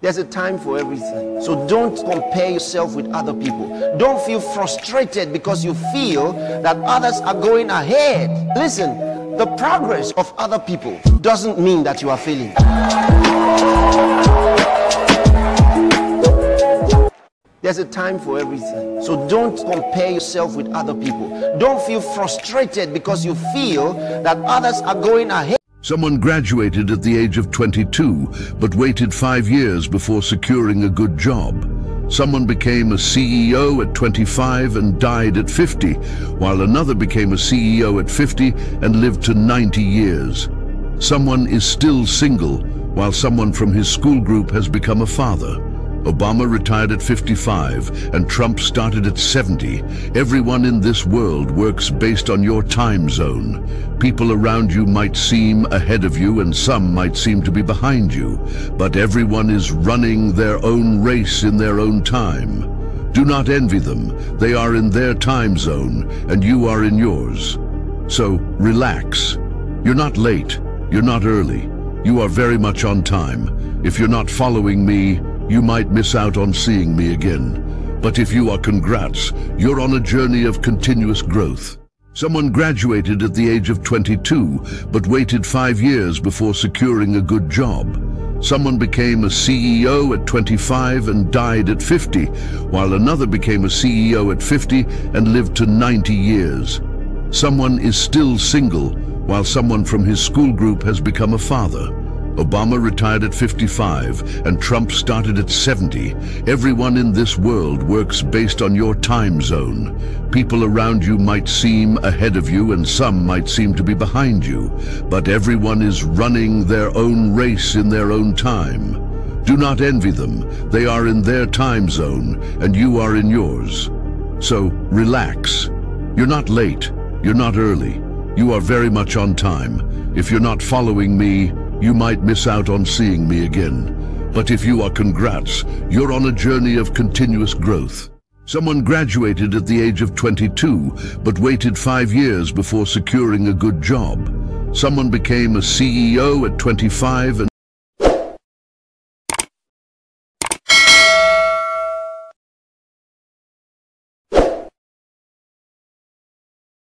There's a time for everything. So don't compare yourself with other people. Don't feel frustrated because you feel that others are going ahead. Listen, the progress of other people doesn't mean that you are failing. There's a time for everything. So don't compare yourself with other people. Don't feel frustrated because you feel that others are going ahead. Someone graduated at the age of 22, but waited five years before securing a good job. Someone became a CEO at 25 and died at 50, while another became a CEO at 50 and lived to 90 years. Someone is still single, while someone from his school group has become a father. Obama retired at 55 and Trump started at 70. Everyone in this world works based on your time zone. People around you might seem ahead of you and some might seem to be behind you, but everyone is running their own race in their own time. Do not envy them. They are in their time zone and you are in yours. So relax. You're not late. You're not early. You are very much on time. If you're not following me, you might miss out on seeing me again. But if you are congrats, you're on a journey of continuous growth. Someone graduated at the age of 22, but waited five years before securing a good job. Someone became a CEO at 25 and died at 50, while another became a CEO at 50 and lived to 90 years. Someone is still single, while someone from his school group has become a father. Obama retired at 55 and Trump started at 70. Everyone in this world works based on your time zone. People around you might seem ahead of you and some might seem to be behind you, but everyone is running their own race in their own time. Do not envy them. They are in their time zone and you are in yours. So relax. You're not late. You're not early. You are very much on time. If you're not following me, you might miss out on seeing me again. But if you are congrats, you're on a journey of continuous growth. Someone graduated at the age of 22, but waited five years before securing a good job. Someone became a CEO at 25 and